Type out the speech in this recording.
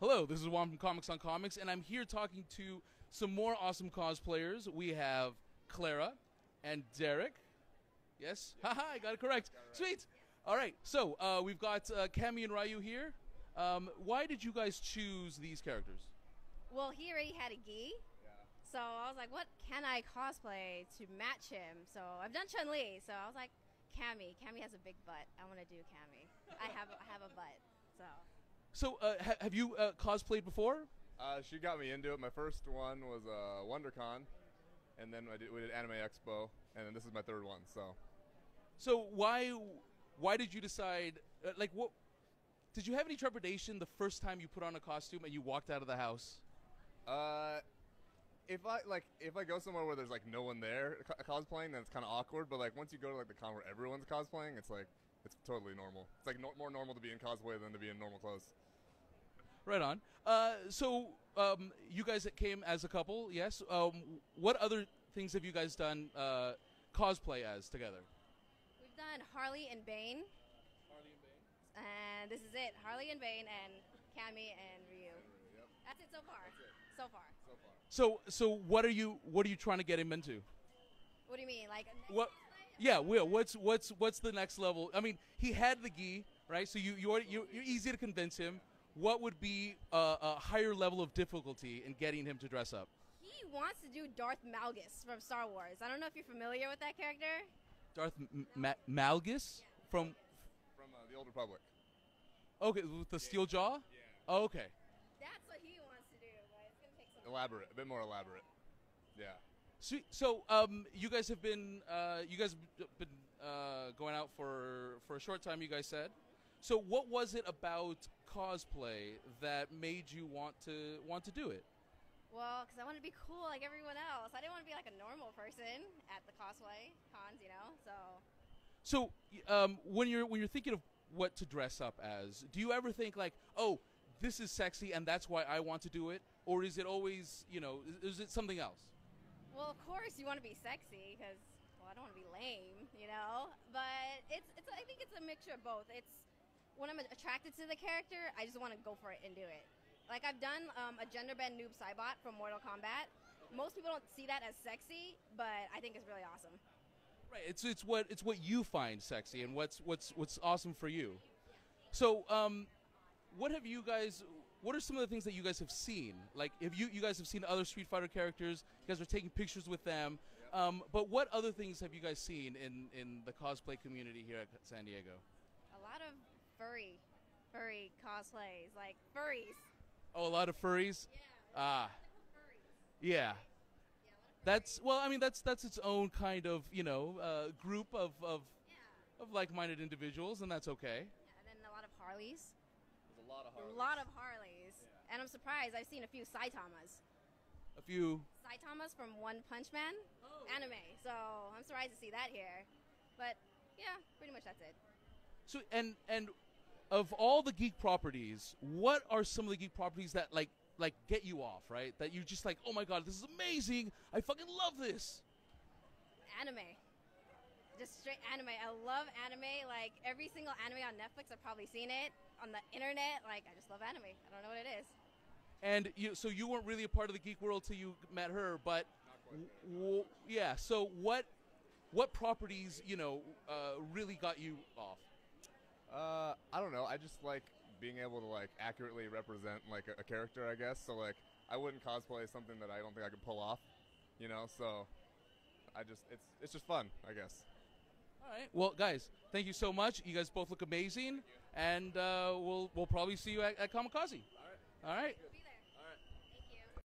Hello, this is Juan from Comics on Comics, and I'm here talking to some more awesome cosplayers. We have Clara and Derek. Yes? Haha, I got it correct. Sweet. All right, so uh, we've got uh, Cammy and Ryu here. Um, why did you guys choose these characters? Well, he already had a gi. So I was like, what can I cosplay to match him? So I've done Chun Li. So I was like, Cammy. Cammy has a big butt. I want to do Cammy. I have I have a butt. So So, uh, ha- have you uh, cosplayed before? Uh, she got me into it. My first one was uh, WonderCon, and then I did, we did Anime Expo, and then this is my third one. So So why why did you decide uh, like what did you have any trepidation the first time you put on a costume and you walked out of the house? uh, if I like if I go somewhere where there's like no one there co- cosplaying, then it's kind of awkward. But like once you go to like the con where everyone's cosplaying, it's like it's totally normal. It's like no- more normal to be in cosplay than to be in normal clothes. Right on. Uh, so um, you guys came as a couple, yes. Um, what other things have you guys done uh, cosplay as together? we've done Harley and Bane, Harley and Bane. And this is it: Harley and Bane and Cammy and Ryu. Yep. That's it so far. That's it. So far. So far. So so what are you what are you trying to get him into? What do you mean? Like a What? Yeah, Will. What's what's what's the next level? I mean, he had the gi, right? So you you're you're, you're easy to convince him. What would be a, a higher level of difficulty in getting him to dress up? He wants to do Darth Malgus from Star Wars. I don't know if you're familiar with that character. Darth M- Ma- Malgus from From uh, the Old Republic. okay with the steel jaw. Oh, okay. That's what he wants to do, but it's gonna take some. Elaborate, a bit more elaborate. Yeah. Sweet. So, um, you guys have been uh, you guys have been uh, going out for for a short time. You guys said. So, what was it about cosplay that made you want to want to do it? Well, because I want to be cool like everyone else. I didn't want to be like a normal person at the cosplay cons, you know. So So, um, when you're when you're thinking of what to dress up as, do you ever think like, oh, this is sexy and that's why I want to do it, or is it always you know is, is it something else? Well, of course you want to be sexy because, well, I don't want to be lame, you know. But it's, it's. I think it's a mixture of both. It's when I'm attracted to the character, I just want to go for it and do it. Like I've done um, a gender bend Noob Saibot from Mortal Kombat. Most people don't see that as sexy, but I think it's really awesome. Right. It's it's what it's what you find sexy and what's what's what's awesome for you. So, um, what have you guys? What are some of the things that you guys have seen? Like, if you you guys have seen other Street Fighter characters, you guys are taking pictures with them. Um, but what other things have you guys seen in in the cosplay community here at San Diego? A lot of furry, furry cosplays, like furries. Oh, a lot of furries. Yeah. Ah, Furries. yeah. Yeah, a lot of That's well. I mean, that's that's its own kind of you know uh, group of of, Yeah. of like-minded individuals, and that's okay. yeah. And then a lot of Harleys. There's a lot of A lot of Harleys. And I'm surprised. I've seen a few Saitamas. A few. Saitamas from One Punch Man oh. anime. So I'm surprised to see that here. But yeah, pretty much that's it. So and and of all the geek properties, what are some of the geek properties that like like get you off, right? That you just like, oh my god, this is amazing! I fucking love this. Anime. Just straight anime. I love anime. Like every single anime on Netflix, I've probably seen it. On the internet, like I just love anime. I don't know what it is. And you, so you weren't really a part of the geek world till you met her, but w- w- yeah. So what what properties you know uh, really got you off? Uh, I don't know. I just like being able to like accurately represent like a, a character, I guess. So like, I wouldn't cosplay something that I don't think I could pull off, you know. So I just it's it's just fun, I guess. All right. Well, guys, thank you so much. You guys both look amazing, and uh, we'll we'll probably see you at, at Comikaze. All right. All right.